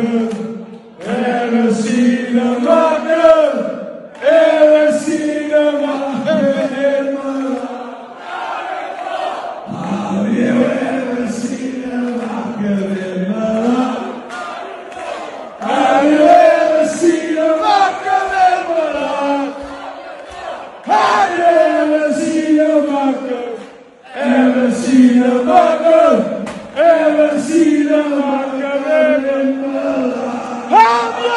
Ever seen a mugger? Ever seen a mugger?